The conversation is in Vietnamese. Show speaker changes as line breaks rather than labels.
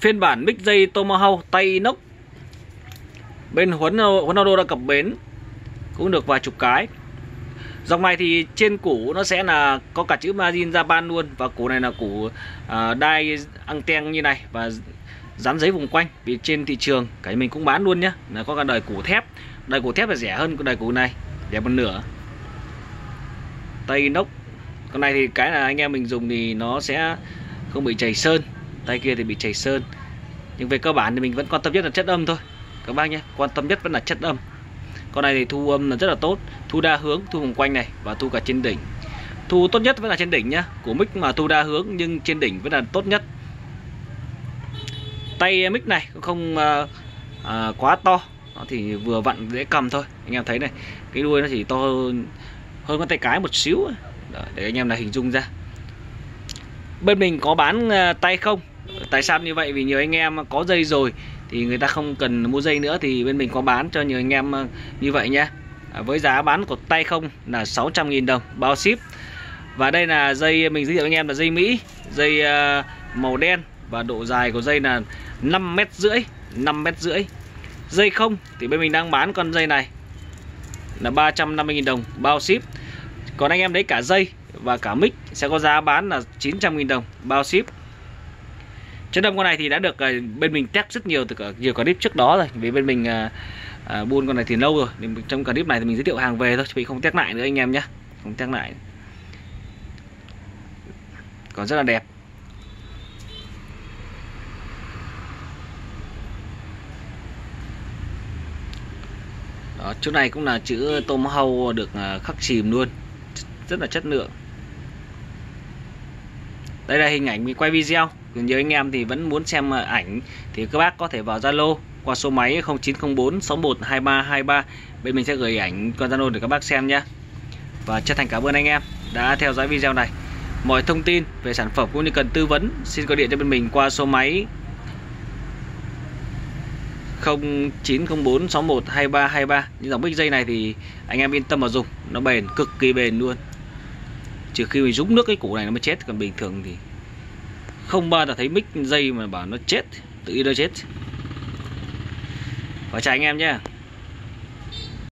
phiên bản mic dây Tomahawk tay inox bên Huấn Huấn đã cập bến cũng được vài chục cái. Dòng này thì trên củ nó sẽ là có cả chữ margin Japan luôn và củ này là củ à, uh, đai anten như này và dán giấy vùng quanh vì trên thị trường cái mình cũng bán luôn nhá. Là có cả đời củ thép. Đời củ thép là rẻ hơn cái đời củ này rẻ một nửa. Tay inox con này thì cái là anh em mình dùng thì nó sẽ không bị chảy sơn tay kia thì bị chảy sơn. Nhưng về cơ bản thì mình vẫn quan tâm nhất là chất âm thôi. Các bác nhé quan tâm nhất vẫn là chất âm. Con này thì thu âm là rất là tốt thu đa hướng thu vòng quanh này và thu cả trên đỉnh. Thu tốt nhất vẫn là trên đỉnh nhá của mic mà thu đa hướng nhưng trên đỉnh vẫn là tốt nhất. Tay mic này không à, à, quá to nó thì vừa vặn dễ cầm thôi. Anh em thấy này cái đuôi nó chỉ to hơn hơn con tay cái một xíu. Đó, để anh em là hình dung ra. Bên mình có bán ờ, tay không? Tại sao như vậy? Vì nhiều anh em có dây rồi thì người ta không cần mua dây nữa thì bên mình có bán cho nhiều anh em ờ, như vậy nhé. À, với giá bán của tay không là 600.000 đồng bao ship. Và đây là dây mình giới thiệu anh em là dây Mỹ dây uh, màu đen. Và độ dài của dây là 5 mét rưỡi 5 mét rưỡi. Dây không thì bên mình đang bán con dây này là 350.000 đồng bao ship. Còn anh em lấy cả dây và cả mic sẽ có giá bán là 900.000 đồng bao ship chất đâm con này thì đã được ờ, bên mình test rất nhiều từ cả nhiều clip trước đó rồi. Vì bên mình à, buôn con này thì lâu rồi. Trong clip này thì mình giới thiệu hàng về thôi chứ mình không test lại nữa anh em nhé không test lại. Còn rất là đẹp. Đó, chỗ này cũng là chữ tôm hâu được khắc chìm luôn. Rất là chất lượng. Đây là hình ảnh mình quay video nhiều anh em thì vẫn muốn xem ờ, ảnh thì các bác có thể vào Zalo qua số máy 0904 61 2323 bên mình sẽ gửi ảnh qua Zalo để các bác xem nhé và chân thành cảm ơn anh em đã theo dõi video này. Mọi thông tin về sản phẩm cũng như cần tư vấn, xin gọi điện cho bên mình qua số máy 0904 61 2323 những dòng mic dây này thì anh em yên tâm mà dùng, nó bền, cực kỳ bền luôn. Trừ khi mình rúng nước cái củ này nó mới chết, còn bình thường thì không bao giờ thấy mic dây mà bảo nó chết, tự nhiên nó chết. Và chào anh em nhé.